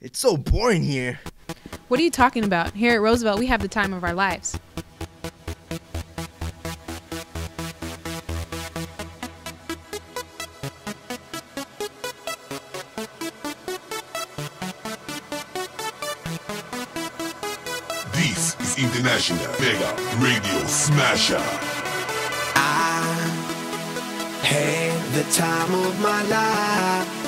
It's so boring here. What are you talking about? Here at Roosevelt, we have the time of our lives. This is International Mega Radio Smasher. I had the time of my life,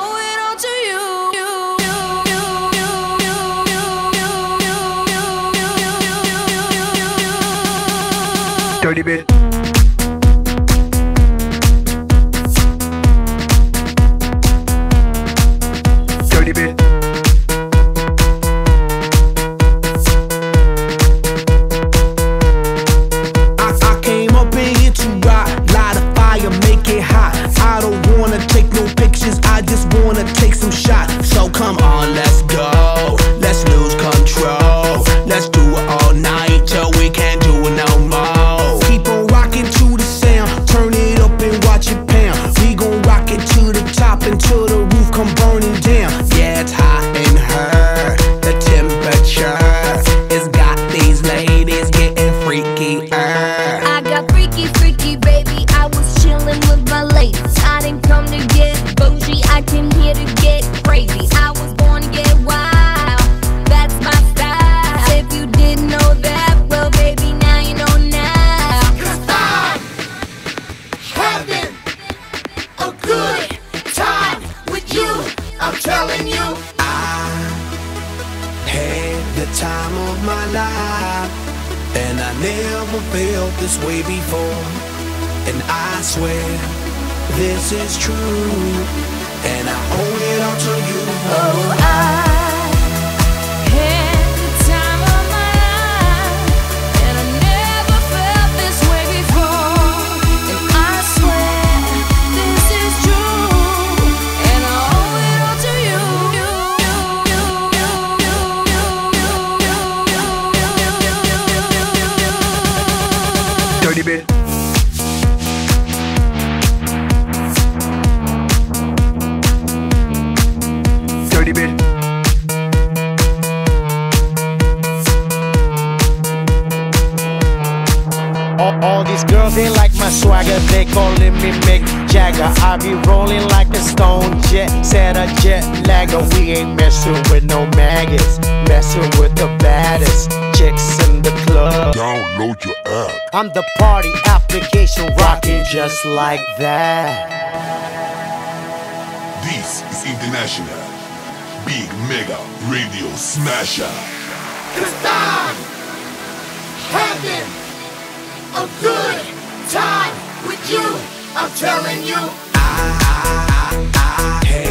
no pictures, I just wanna take some shots. So come on, let's baby. I was chillin' with my ladies. I didn't come to get bougie, I came here to get crazy. I was born to get wild, that's my style. If you didn't know that, well, baby, now you know now. Cause I'm having a good time with you. I'm telling you. I had the time of my life, and I never felt this way before. And I swear this is true, and I owe it all to you. Oh, I they calling me Mick Jagger. I be rolling like a stone jet, set a jet lagger. We ain't messing with no maggots, messing with the baddest chicks in the club. Download your app. I'm the party application rocking just like that. This is International Big Mega Radio Smasher. Cause I'm having a good time with you. I'm telling you. I had the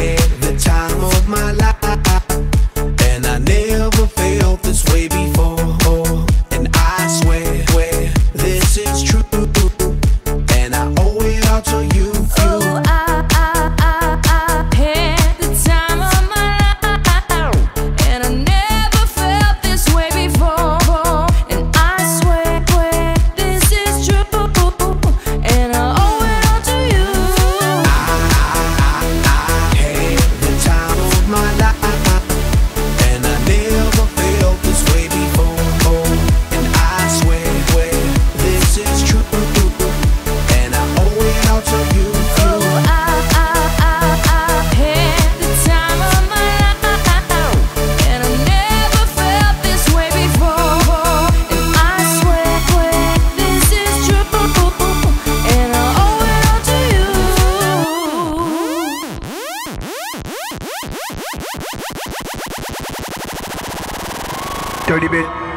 dirty bit.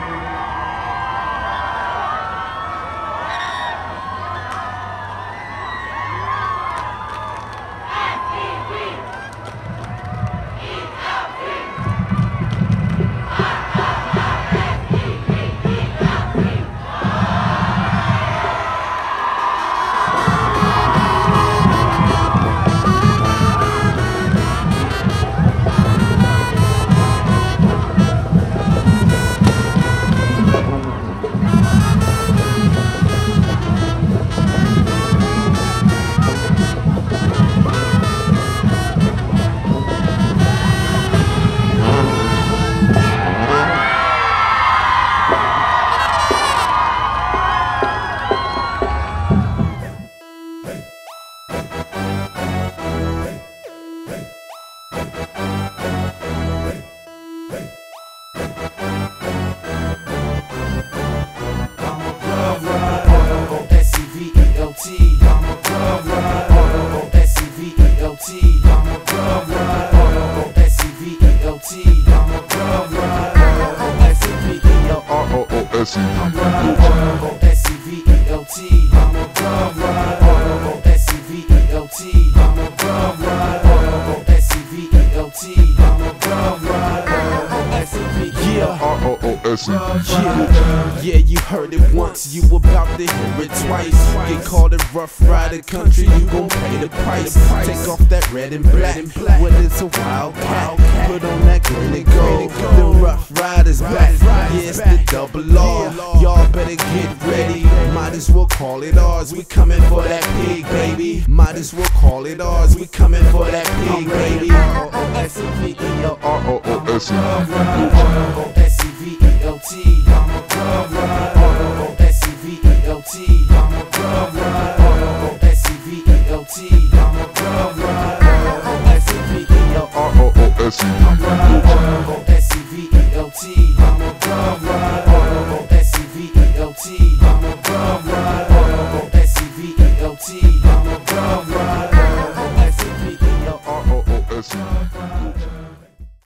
Yeah, yeah, you heard it once, you about to hear it twice. Get called a rough rider country, you gon' pay the price. Take off that red and black, when it's a wild cat. Put on that green and gold, the rough riders back. Yeah, it's the double R. Y'all better get ready. Might as well call it ours. We coming for that pig, baby. Might as well call it ours. We coming for that pig, baby. R T. I'm a rough rider. R O S E V E L T. I'm a rough rider. R O S E V E L T. I'm a rough rider. R O S E V E L R O O S E V E L R O S E V E L T. I'm a rough rider. R O S E V E L T. I'm a rough rider.